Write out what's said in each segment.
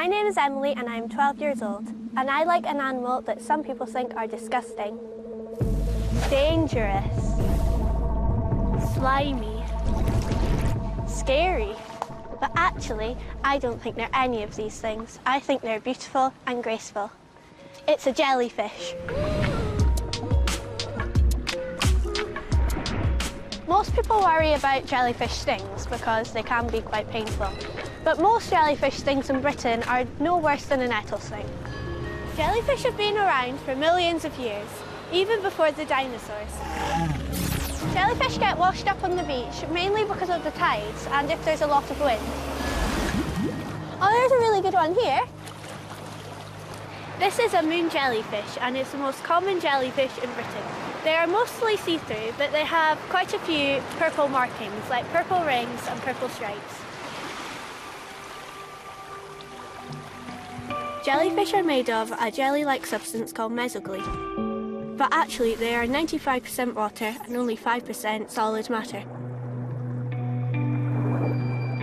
My name is Emily and I'm 12 years old, and I like an animal that some people think are disgusting. Dangerous. Slimy. Scary. But actually, I don't think they're any of these things. I think they're beautiful and graceful. It's a jellyfish. Most people worry about jellyfish stings because they can be quite painful. But most jellyfish stings in Britain are no worse than a nettle sting. Jellyfish have been around for millions of years, even before the dinosaurs. Jellyfish get washed up on the beach mainly because of the tides and if there's a lot of wind. Oh, there's a really good one here. This is a moon jellyfish and it's the most common jellyfish in Britain. They are mostly see-through, but they have quite a few purple markings, like purple rings and purple stripes. Jellyfish are made of a jelly-like substance called mesoglea. But actually, they are 95% water and only 5% solid matter.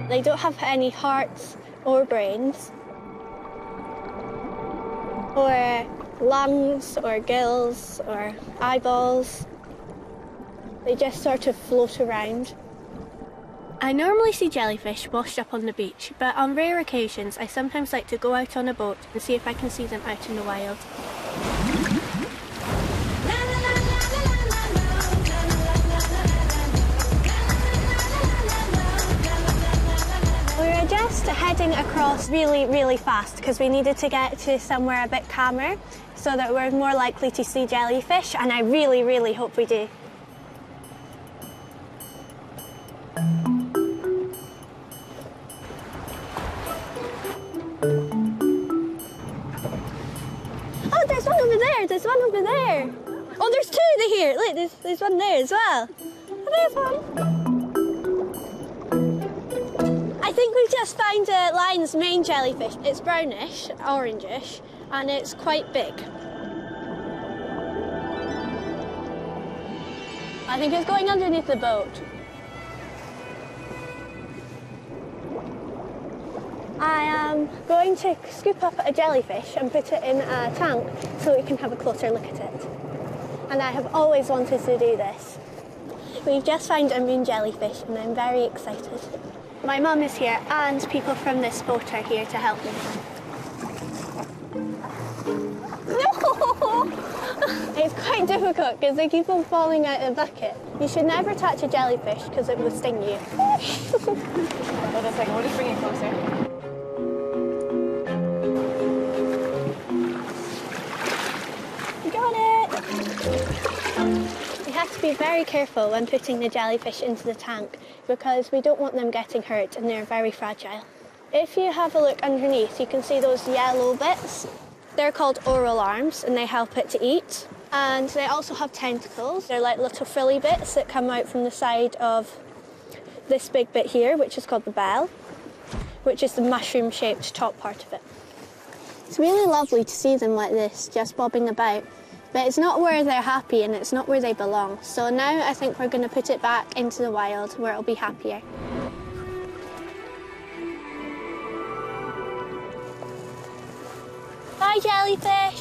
They don't have any hearts or brains, or lungs, or gills, or eyeballs. They just sort of float around. I normally see jellyfish washed up on the beach, but on rare occasions I sometimes like to go out on a boat and see if I can see them out in the wild. We were just heading across really, really fast because we needed to get to somewhere a bit calmer so that we're more likely to see jellyfish, and I really, really hope we do. Oh, there's one over there. There's one over there. Oh, there's two over here. Look, there's, there's one there as well. Oh, there's one. I think we've just found uh, Lion's mane jellyfish. It's brownish, orangish, and it's quite big. I think it's going underneath the boat. Um, I am going to scoop up a jellyfish and put it in a tank so we can have a closer look at it. And I have always wanted to do this. We've just found a moon jellyfish and I'm very excited. My mum is here and people from this boat are here to help me. No! It's quite difficult because they keep on falling out of the bucket. You should never touch a jellyfish because it will sting you. Hold on a second, we'll just bring it closer. You have to be very careful when putting the jellyfish into the tank because we don't want them getting hurt and they're very fragile. If you have a look underneath, you can see those yellow bits. They're called oral arms and they help it to eat. And they also have tentacles. They're like little frilly bits that come out from the side of this big bit here, which is called the bell, which is the mushroom shaped top part of it. It's really lovely to see them like this, just bobbing about. But it's not where they're happy and it's not where they belong. So now I think we're going to put it back into the wild where it'll be happier. Bye, jellyfish.